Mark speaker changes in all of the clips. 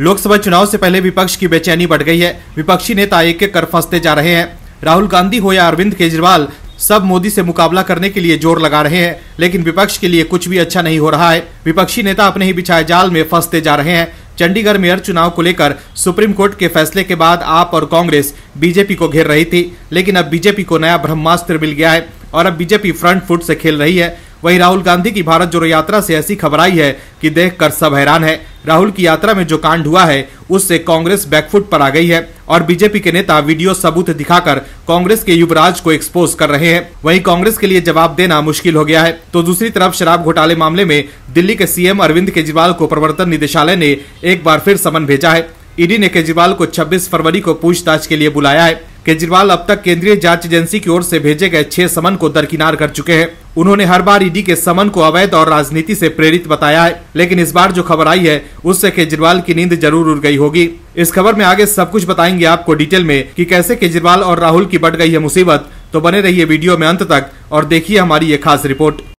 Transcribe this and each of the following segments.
Speaker 1: लोकसभा चुनाव से पहले विपक्ष की बेचैनी बढ़ गई है। विपक्षी नेता एक एक कर फंसते जा रहे हैं। राहुल गांधी हो या अरविंद केजरीवाल, सब मोदी से मुकाबला करने के लिए ज़ोर लगा रहे हैं, लेकिन विपक्ष के लिए कुछ भी अच्छा नहीं हो रहा है। विपक्षी नेता अपने ही बिछाए जाल में फंसते जा रहे हैं। चंडीगढ़ मेयर चुनाव को लेकर सुप्रीम कोर्ट के फैसले के बाद आप और कांग्रेस बीजेपी को घेर रही थी, लेकिन अब बीजेपी को नया ब्रह्मास्त्र मिल गया है और अब बीजेपी फ्रंट फुट से खेल रही है। वहीं राहुल गांधी की भारत जोड़ो यात्रा से ऐसी खबर आई है कि देखकर सब हैरान है। राहुल की यात्रा में जो कांड हुआ है, उससे कांग्रेस बैकफुट पर आ गई है और बीजेपी के नेता वीडियो सबूत दिखाकर कांग्रेस के युवराज को एक्सपोज कर रहे हैं। वहीं कांग्रेस के लिए जवाब देना मुश्किल हो गया है। तो दूसरी तरफ़ शराब घोटाले मामले में दिल्ली के सीएम अरविंद केजरीवाल को प्रवर्तन निदेशालय ने एक बार फिर समन भेजा है। ईडी ने केजरीवाल को 26 फरवरी को पूछताछ के लिए बुलाया है। केजरीवाल अब तक केंद्रीय जाँच एजेंसी की ओर से भेजे गए छह समन को दरकिनार कर चुके हैं। उन्होंने हर बार ईडी के समन को अवैध और राजनीति से प्रेरित बताया है, लेकिन इस बार जो खबर आई है, उससे केजरीवाल की नींद ज़रूर उड़ गई होगी। इस खबर में आगे सब कुछ बताएँगे आपको डिटेल में कि कैसे केजरीवाल और राहुल की बढ़ गई है मुसीबत। तो बने रहिए वीडियो में अंत तक और देखिए हमारी ये खास रिपोर्ट।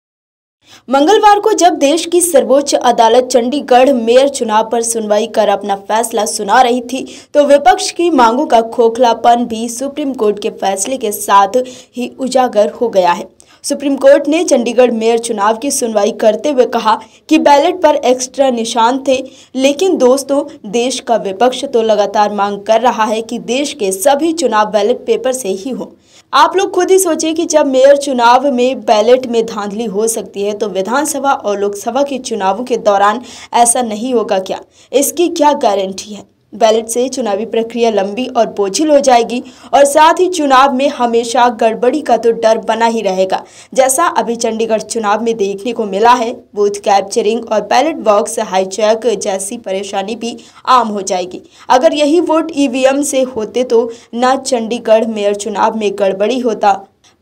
Speaker 2: मंगलवार को जब देश की सर्वोच्च अदालत चंडीगढ़ मेयर चुनाव पर सुनवाई कर अपना फैसला सुना रही थी तो विपक्ष की मांगों का खोखलापन भी सुप्रीम कोर्ट के फैसले के साथ ही उजागर हो गया है। सुप्रीम कोर्ट ने चंडीगढ़ मेयर चुनाव की सुनवाई करते हुए कहा कि बैलेट पर एक्स्ट्रा निशान थे, लेकिन दोस्तों, देश का विपक्ष तो लगातार मांग कर रहा है कि देश के सभी चुनाव बैलेट पेपर से ही हो। आप लोग खुद ही सोचिए कि जब मेयर चुनाव में बैलेट में धांधली हो सकती है तो विधानसभा और लोकसभा के चुनावों के दौरान ऐसा नहीं होगा क्या? इसकी क्या गारंटी है? बैलेट से चुनावी प्रक्रिया लंबी और बोझिल हो जाएगी और साथ ही चुनाव में हमेशा गड़बड़ी का तो डर बना ही रहेगा। जैसा अभी चंडीगढ़ चुनाव में देखने को मिला है बूथ कैप्चरिंग और बैलेट बॉक्स हाईचैक जैसी परेशानी भी आम हो जाएगी। अगर यही वोट ईवीएम से होते तो न चंडीगढ़ मेयर चुनाव में गड़बड़ी होता।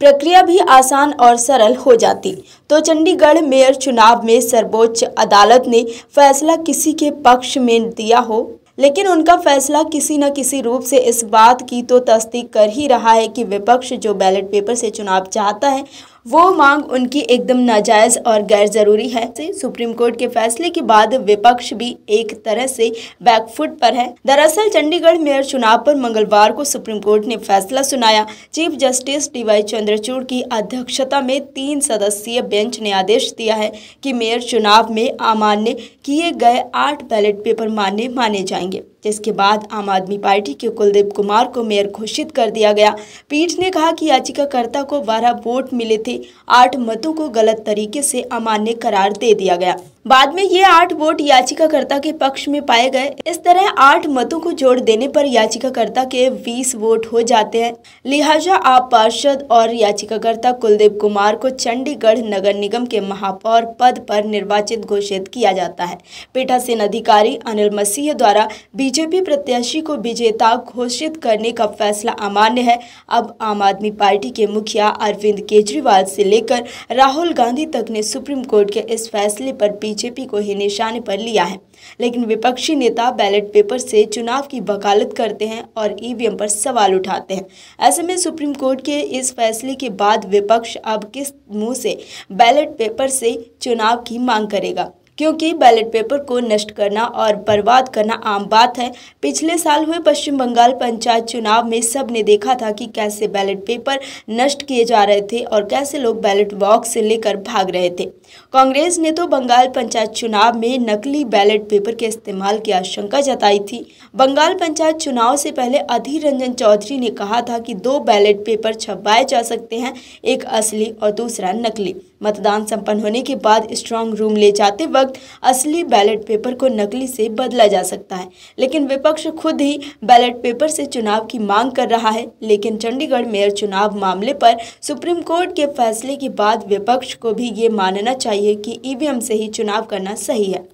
Speaker 2: प्रक्रिया भी आसान और सरल हो जाती। तो चंडीगढ़ मेयर चुनाव में सर्वोच्च अदालत ने फैसला किसी के पक्ष में दिया हो? लेकिन उनका फैसला किसी न किसी रूप से इस बात की तो तस्दीक कर ही रहा है कि विपक्ष जो बैलेट पेपर से चुनाव चाहता है वो मांग उनकी एकदम नाजायज और गैर ज़रूरी है सुप्रीम कोर्ट के फैसले के बाद विपक्ष भी एक तरह से बैकफुट पर है। दरअसल चंडीगढ़ मेयर चुनाव पर मंगलवार को सुप्रीम कोर्ट ने फैसला सुनाया। चीफ जस्टिस डीवाई चंद्रचूड़ की अध्यक्षता में तीन सदस्यीय बेंच ने आदेश दिया है कि मेयर चुनाव में अमान्य किए गए आठ बैलेट पेपर मान्य माने जाएँगे। जिसके बाद आम आदमी पार्टी के कुलदीप कुमार को मेयर घोषित कर दिया गया। पीठ ने कहा कि याचिकाकर्ता को बारह वोट मिले थे। आठ मतों को गलत तरीके से अमान्य करार दे दिया गया। बाद में ये आठ वोट याचिकाकर्ता के पक्ष में पाए गए। इस तरह आठ मतों को जोड़ देने पर याचिकाकर्ता के 20 वोट हो जाते हैं। लिहाजा आप पार्षद और याचिकाकर्ता कुलदीप कुमार को चंडीगढ़ नगर निगम के महापौर पद पर निर्वाचित घोषित किया जाता है। पीठासीन अधिकारी अनिल मसीह द्वारा बीजेपी प्रत्याशी को विजेता घोषित करने का फैसला अमान्य है। अब आम आदमी पार्टी के मुखिया अरविंद केजरीवाल से लेकर राहुल गांधी तक ने सुप्रीम कोर्ट के इस फैसले पर बीजेपी को ही निशाने पर लिया है। लेकिन विपक्षी नेता बैलेट पेपर से चुनाव की वकालत करते हैं और ईवीएम पर सवाल उठाते हैं। ऐसे में सुप्रीम कोर्ट के इस फैसले के बाद विपक्ष अब किस मुँह से बैलेट पेपर से चुनाव की मांग करेगा? क्योंकि बैलेट पेपर को नष्ट करना और बर्बाद करना आम बात है। पिछले साल हुए पश्चिम बंगाल पंचायत चुनाव में सबने देखा था कि कैसे बैलेट पेपर नष्ट किए जा रहे थे और कैसे लोग बैलेट बॉक्स से लेकर भाग रहे थे। कांग्रेस ने तो बंगाल पंचायत चुनाव में नकली बैलेट पेपर के इस्तेमाल की आशंका जताई थी। बंगाल पंचायत चुनाव से पहले अधीर रंजन चौधरी ने कहा था कि दो बैलेट पेपर छपवाए जा सकते हैं, एक असली और दूसरा नकली। मतदान संपन्न होने के बाद स्ट्रांग रूम ले जाते वक्त असली बैलेट पेपर को नकली से बदला जा सकता है। लेकिन विपक्ष खुद ही बैलेट पेपर से चुनाव की मांग कर रहा है। लेकिन चंडीगढ़ मेयर चुनाव मामले पर सुप्रीम कोर्ट के फैसले के बाद विपक्ष को भी ये मानना चाहिए कि ईवीएम से ही चुनाव करना सही है।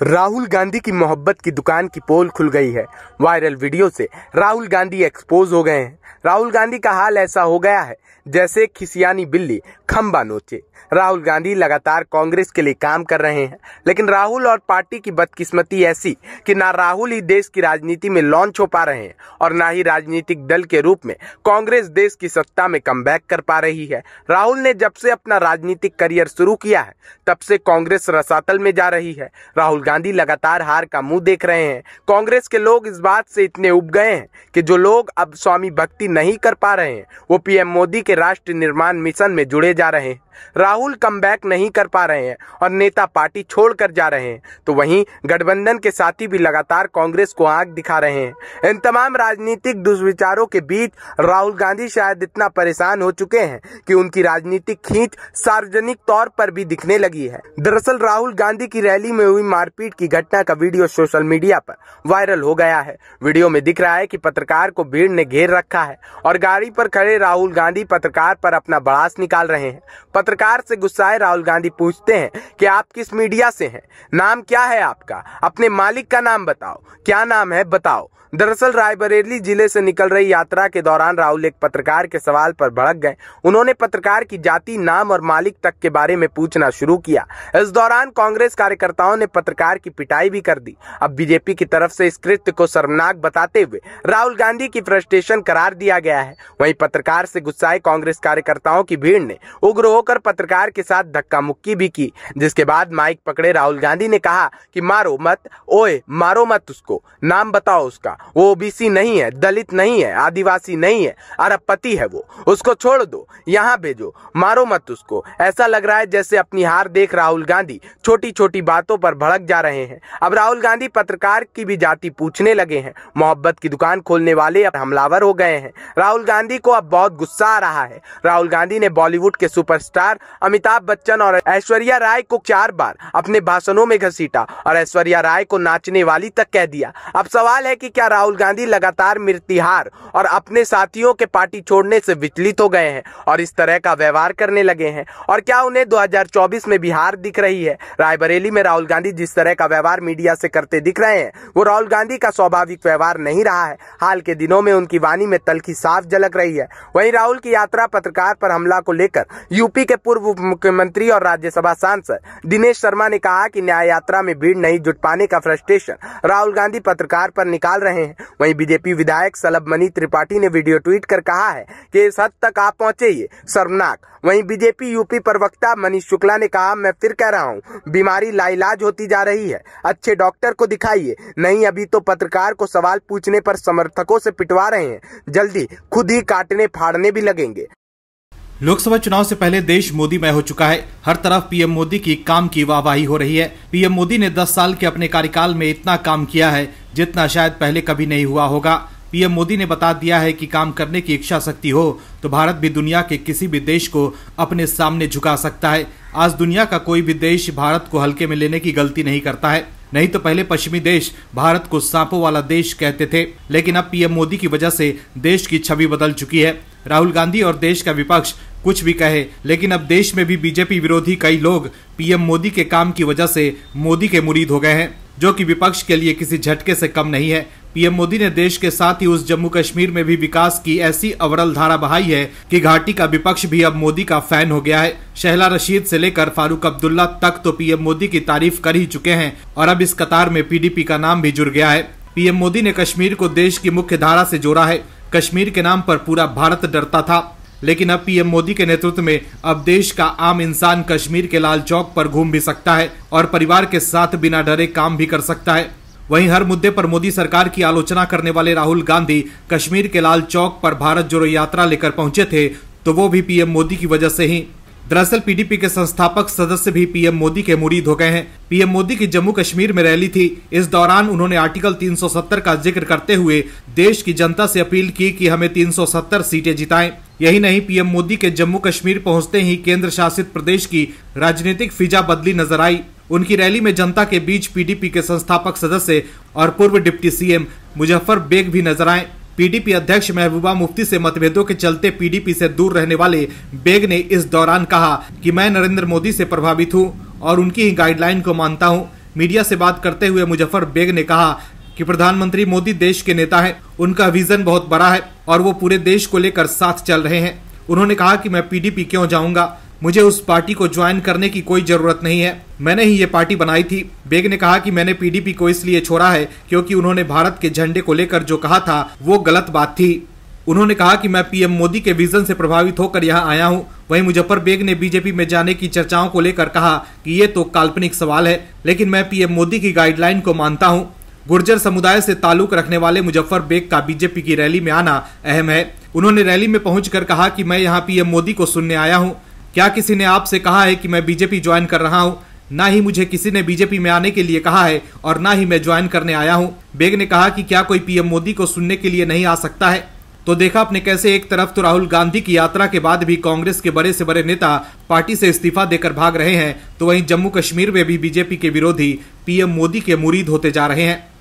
Speaker 3: राहुल गांधी की मोहब्बत की दुकान की पोल खुल गई है। वायरल वीडियो से राहुल गांधी एक्सपोज हो गए हैं। राहुल गांधी का हाल ऐसा हो गया है जैसे खिसियानी बिल्ली खम्बा नोचे। राहुल गांधी लगातार कांग्रेस के लिए काम कर रहे हैं, लेकिन राहुल और पार्टी की बदकिस्मती ऐसी कि ना राहुल ही देश की राजनीति में लॉन्च हो पा रहे हैं और ना ही राजनीतिक दल के रूप में कांग्रेस देश की सत्ता में कम कर पा रही है। राहुल ने जब से अपना राजनीतिक करियर शुरू किया है, तब से कांग्रेस रसातल में जा रही है। राहुल गांधी लगातार हार का मुँह देख रहे हैं। कांग्रेस के लोग इस बात से इतने उब गए हैं कि जो लोग अब स्वामी भक्ति नहीं कर पा रहे हैं, वो पीएम मोदी के राष्ट्र निर्माण मिशन में जुड़े जा रहे हैं। राहुल कम नहीं कर पा रहे हैं और नेता पार्टी छोड़कर जा रहे हैं। तो वहीं गठबंधन के साथी भी लगातार कांग्रेस को आँख दिखा रहे हैं। इन तमाम राजनीतिक दुष्विचारों के बीच राहुल गांधी शायद इतना परेशान हो चुके हैं कि उनकी राजनीतिक खींच सार्वजनिक तौर पर भी दिखने लगी है। दरअसल राहुल गांधी की रैली में हुई मारपीट की घटना का वीडियो सोशल मीडिया पर वायरल हो गया है। वीडियो में दिख रहा है कि पत्रकार को भीड़ ने घेर रखा है और गाड़ी पर खड़े राहुल गांधी पत्रकार पर अपना बड़ास निकाल रहे हैं। पत्रकार से गुस्साए राहुल गांधी पूछते हैं कि आप किस मीडिया से हैं? नाम क्या है आपका? अपने मालिक का नाम बताओ। क्या नाम है? बताओ। दरअसल रायबरेली ज़िले से निकल रही यात्रा के दौरान राहुल एक पत्रकार के सवाल पर भड़क गए। उन्होंने पत्रकार की जाति, नाम और मालिक तक के बारे में पूछना शुरू किया। इस दौरान कांग्रेस कार्यकर्ताओं ने पत्रकार की पिटाई भी कर दी। अब बीजेपी की तरफ़ से इस कृत्य को शर्मनाक बताते हुए राहुल गांधी की फ्रस्ट्रेशन करार दिया गया है। वही पत्रकार से गुस्साए कांग्रेस कार्यकर्ताओं की भीड़ ने उग्र होकर पत्रकार के साथ धक्का मुक्की भी की, जिसके बाद माइक पकड़े राहुल गांधी ने कहा कि मारो मत, ओए मारो मत उसको, नाम बताओ उसका। वो ओबीसी नहीं है, दलित नहीं है, आदिवासी नहीं है, अरबपति है वो। उसको छोड़ दो, यहाँ भेजो, मारो मत उसको। ऐसा लग रहा है जैसे अपनी हार देख राहुल गांधी छोटी छोटी बातों पर भड़क जा रहे हैं। अब राहुल गांधी पत्रकार की भी जाति पूछने लगे हैं। मोहब्बत की दुकान खोलने वाले अब हमलावर हो गए हैं। राहुल गांधी को अब बहुत गुस्सा आ रहा है। राहुल गांधी ने बॉलीवुड के सुपरस्टार अमिताभ बच्चन और ऐश्वर्या राय को चार बार अपने भाषणों में घसीटा और ऐश्वर्या राय को नाचने वाली तक कह दिया। अब सवाल है कि क्या राहुल गांधी लगातार मृतिहार और अपने साथियों के पार्टी छोड़ने से विचलित हो गए हैं और इस तरह का व्यवहार करने लगे हैं। और क्या उन्हें 2024 में बिहार दिख रही है? रायबरेली में राहुल गांधी जिस तरह का व्यवहार मीडिया से करते दिख रहे हैं, वो राहुल गांधी का स्वाभाविक व्यवहार नहीं रहा है। हाल के दिनों में उनकी वाणी में तलखी साफ़ झलक रही है। वहीं राहुल की यात्रा पत्रकार पर हमला को लेकर यूपी के पूर्व मुख्यमंत्री और राज्यसभा सांसद दिनेश शर्मा ने कहा कि न्याय यात्रा में भीड़ नहीं जुट पाने का फ्रस्ट्रेशन राहुल गांधी पत्रकार पर निकाल रहे हैं। वहीं बीजेपी विधायक सलभ मनी त्रिपाठी ने वीडियो ट्वीट कर कहा है कि इस हद तक आप पहुँचे ये शर्मनाक। वहीं बीजेपी यूपी प्रवक्ता मनीष शुक्ला ने कहा, मैं फिर कह रहा हूँ, बीमारी लाइलाज होती जा रही है। अच्छे डॉक्टर को दिखाइए। नहीं, अभी तो पत्रकार को सवाल पूछने पर समर्थकों से पिटवा रहे हैं। जल्दी खुद ही काटने फाड़ने भी लगेंगे।
Speaker 1: लोकसभा चुनाव से पहले देश मोदी में हो चुका है। हर तरफ़ पीएम मोदी की काम की वाहवाही हो रही है। पीएम मोदी ने 10 साल के अपने कार्यकाल में इतना काम किया है, जितना शायद पहले कभी नहीं हुआ होगा। पीएम मोदी ने बता दिया है कि काम करने की इच्छा शक्ति हो तो भारत भी दुनिया के किसी भी देश को अपने सामने झुका सकता है। आज दुनिया का कोई भी देश भारत को हल्के में लेने की गलती नहीं करता है। नहीं तो पहले पश्चिमी देश भारत को सांपों वाला देश कहते थे, लेकिन अब पीएम मोदी की वजह से देश की छवि बदल चुकी है। राहुल गांधी और देश का विपक्ष कुछ भी कहे, लेकिन अब देश में भी बीजेपी विरोधी कई लोग पीएम मोदी के काम की वजह से मोदी के मुरीद हो गए हैं, जो कि विपक्ष के लिए किसी झटके से कम नहीं है। पीएम मोदी ने देश के साथ ही उस जम्मू कश्मीर में भी विकास की ऐसी अवरल धारा बहाई है कि घाटी का विपक्ष भी अब मोदी का फ़ैन हो गया है। शहला रशीद से लेकर फारूक अब्दुल्ला तक तो पीएम मोदी की तारीफ़ कर ही चुके हैं, और अब इस कतार में पीडीपी का नाम भी जुड़ गया है। पीएम मोदी ने कश्मीर को देश की मुख्य धारा से जोड़ा है कश्मीर के नाम पर पूरा भारत डरता था, लेकिन अब पीएम मोदी के नेतृत्व में अब देश का आम इंसान कश्मीर के लाल चौक पर घूम भी सकता है और परिवार के साथ बिना डरे काम भी कर सकता है। वहीं हर मुद्दे पर मोदी सरकार की आलोचना करने वाले राहुल गांधी कश्मीर के लाल चौक पर भारत जोड़ो यात्रा लेकर पहुँचे थे तो वो भी पीएम मोदी की वजह से ही। दरअसल पीडीपी के संस्थापक सदस्य भी पीएम मोदी के मुरीद हो गए हैं। पीएम मोदी की जम्मू कश्मीर में रैली थी। इस दौरान उन्होंने आर्टिकल 370 का ज़िक्र करते हुए देश की जनता से अपील की कि हमें 370 सीटें जिताएँ। यही नहीं, पीएम मोदी के जम्मू कश्मीर पहुँचते ही केंद्र शासित प्रदेश की राजनीतिक फिजा बदली नज़र आई। उनकी रैली में जनता के बीच पीडीपी के संस्थापक सदस्य और पूर्व डिप्टी सीएम मुजफ्फर बेग भी नज़र आए। पीडीपी अध्यक्ष महबूबा मुफ्ती से मतभेदों के चलते पीडीपी से दूर रहने वाले बेग ने इस दौरान कहा कि मैं नरेंद्र मोदी से प्रभावित हूँ और उनकी ही गाइडलाइन को मानता हूँ। मीडिया से बात करते हुए मुजफ्फर बेग ने कहा कि प्रधानमंत्री मोदी देश के नेता हैं, उनका विजन बहुत बड़ा है और वो पूरे देश को लेकर साथ चल रहे हैं। उन्होंने कहा कि मैं पीडीपी क्यों जाऊँगा? मुझे उस पार्टी को ज्वाइन करने की कोई ज़रूरत नहीं है। मैंने ही ये पार्टी बनाई थी। बेग ने कहा कि मैंने पीडीपी को इसलिए छोड़ा है क्योंकि उन्होंने भारत के झंडे को लेकर जो कहा था, वो गलत बात थी। उन्होंने कहा कि मैं पीएम मोदी के विजन से प्रभावित होकर यहाँ आया हूँ। वहीं मुजफ्फर बेग ने बीजेपी में जाने की चर्चाओं को लेकर कहा कि ये तो काल्पनिक सवाल है, लेकिन मैं पीएम मोदी की गाइडलाइन को मानता हूँ। गुर्जर समुदाय से ताल्लुक रखने वाले मुजफ्फर बेग का बीजेपी की रैली में आना अहम है। उन्होंने रैली में पहुंचकर कहा कि मैं यहाँ पीएम मोदी को सुनने आया हूँ। क्या किसी ने आपसे कहा है कि मैं बीजेपी ज्वाइन कर रहा हूँ? ना ही मुझे किसी ने बीजेपी में आने के लिए कहा है और ना ही मैं ज्वाइन करने आया हूँ। बेग ने कहा कि क्या कोई पीएम मोदी को सुनने के लिए नहीं आ सकता है? तो देखा आपने कैसे एक तरफ़ तो राहुल गांधी की यात्रा के बाद भी कांग्रेस के बड़े से बड़े नेता पार्टी से इस्तीफा देकर भाग रहे हैं तो वहीं जम्मू कश्मीर में भी बीजेपी के विरोधी पीएम मोदी के मुरीद होते जा रहे हैं।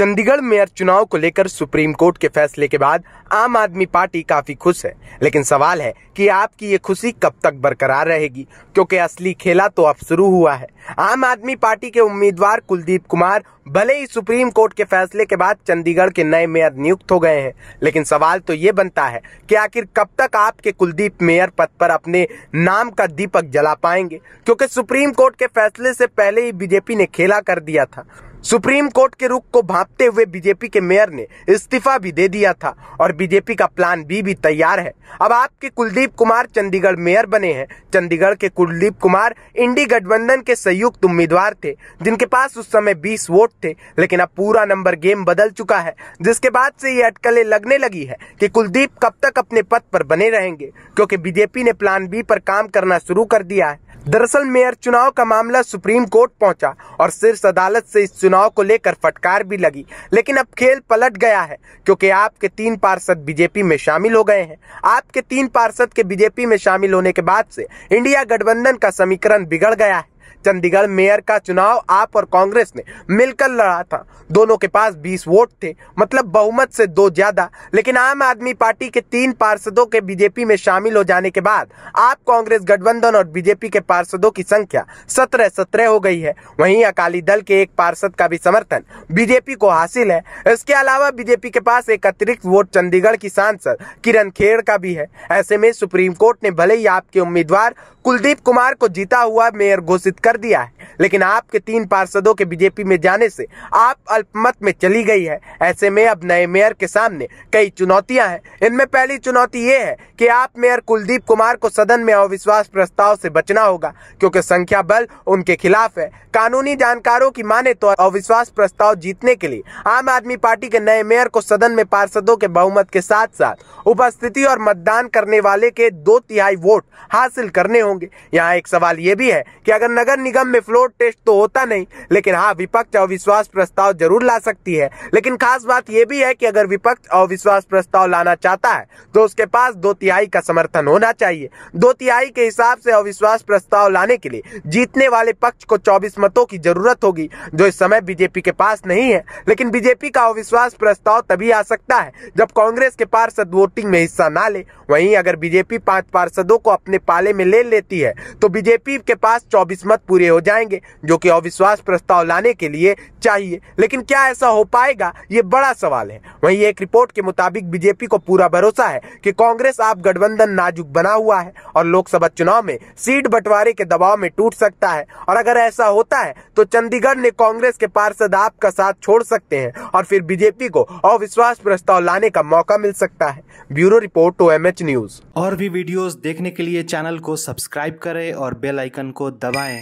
Speaker 3: चंडीगढ़ मेयर चुनाव को लेकर सुप्रीम कोर्ट के फैसले के बाद आम आदमी पार्टी काफ़ी खुश है। लेकिन सवाल है कि आपकी ये खुशी कब तक बरकरार रहेगी? क्योंकि असली खेला तो अब शुरू हुआ है। आम आदमी पार्टी के उम्मीदवार कुलदीप कुमार भले ही सुप्रीम कोर्ट के फैसले के बाद चंडीगढ़ के नए मेयर नियुक्त हो गए हैं, लेकिन सवाल तो ये बनता है कि आखिर कब तक आपके कुलदीप मेयर पद पर अपने नाम का दीपक जला पाएँगे? क्योंकि सुप्रीम कोर्ट के फैसले से पहले ही बीजेपी ने खेला कर दिया था। सुप्रीम कोर्ट के रुख को भांपते हुए बीजेपी के मेयर ने इस्तीफा भी दे दिया था और बीजेपी का प्लान बी भी तैयार है। अब आपके कुलदीप कुमार चंडीगढ़ मेयर बने हैं। चंडीगढ़ के कुलदीप कुमार इंडी गठबंधन के संयुक्त उम्मीदवार थे, जिनके पास उस समय 20 वोट थे, लेकिन अब पूरा नंबर गेम बदल चुका है, जिसके बाद से ये अटकलें लगने लगी है कि कुलदीप कब तक अपने पद पर बने रहेंगे, क्योंकि बीजेपी ने प्लान बी पर काम करना शुरू कर दिया है। दरअसल मेयर चुनाव का मामला सुप्रीम कोर्ट पहुँचा और शीर्ष अदालत से इस चुनाव को लेकर फटकार भी लगी। लेकिन अब खेल पलट गया है, क्योंकि आपके तीन पार्षद बीजेपी में शामिल हो गए हैं। आपके तीन पार्षद के बीजेपी में शामिल होने के बाद से इंडिया गठबंधन का समीकरण बिगड़ गया है। चंडीगढ़ मेयर का चुनाव आप और कांग्रेस ने मिलकर लड़ा था। दोनों के पास 20 वोट थे मतलब बहुमत से दो ज़्यादा, लेकिन आम आदमी पार्टी के तीन पार्षदों के बीजेपी में शामिल हो जाने के बाद आप कांग्रेस गठबंधन और बीजेपी के पार्षदों की संख्या सत्रह सत्रह हो गई है। वहीं अकाली दल के एक पार्षद का भी समर्थन बीजेपी को हासिल है। इसके अलावा बीजेपी के पास एक अतिरिक्त वोट चंडीगढ़ की सांसद किरण खेड़ का भी है। ऐसे में सुप्रीम कोर्ट ने भले ही आपके उम्मीदवार कुलदीप कुमार को जीता हुआ मेयर घोषित कर दिया है। लेकिन आपके तीन पार्षदों के बीजेपी में जाने से आप अल्पमत में चली गई है। ऐसे में अब नए मेयर के सामने कई चुनौतियाँ हैं। इनमें पहली चुनौती ये है कि आप मेयर कुलदीप कुमार को सदन में अविश्वास प्रस्ताव से बचना होगा, क्योंकि संख्या बल उनके खिलाफ है। कानूनी जानकारों की माने तो अविश्वास प्रस्ताव जीतने के लिए आम आदमी पार्टी के नए मेयर को सदन में पार्षदों के बहुमत के साथ साथ उपस्थिति और मतदान करने वाले के दो तिहाई वोट हासिल करने होंगे। यहाँ एक सवाल ये भी है कि अगर नगर निगम में फ्लोर टेस्ट तो होता नहीं, लेकिन हाँ विपक्ष अविश्वास प्रस्ताव ज़रूर ला सकती है। लेकिन खास बात यह भी है कि अगर विपक्ष अविश्वास प्रस्ताव लाना चाहता है तो उसके पास दो तिहाई का समर्थन होना चाहिए। दो तिहाई के हिसाब से अविश्वास प्रस्ताव लाने के लिए जीतने वाले पक्ष को चौबीस मतों की ज़रूरत होगी, जो इस समय बीजेपी के पास नहीं है। लेकिन बीजेपी का अविश्वास प्रस्ताव तभी आ सकता है, जब कांग्रेस के पार्षद वोटिंग में हिस्सा ना ले। वहीं अगर बीजेपी पाँच पार्षदों को अपने पाले में ले लेती है तो बीजेपी के पास चौबीस मत पूरे हो जाएँगे, जो कि अविश्वास प्रस्ताव लाने के लिए चाहिए। लेकिन क्या ऐसा हो पाएगा? ये बड़ा सवाल है। वहीं एक रिपोर्ट के मुताबिक बीजेपी को पूरा भरोसा है कि कांग्रेस आप गठबंधन नाजुक बना हुआ है और लोकसभा चुनाव में सीट बंटवारे के दबाव में टूट सकता है। और अगर ऐसा होता है तो चंडीगढ़ ने कांग्रेस के पार्षद आपका साथ छोड़ सकते हैं और फिर बीजेपी को अविश्वास प्रस्ताव लाने का मौका मिल सकता है। Bureau report two M news
Speaker 4: और भी वीडियोस देखने के लिए चैनल को सब्सक्राइब करें और बेल आइकन को दबाएँ।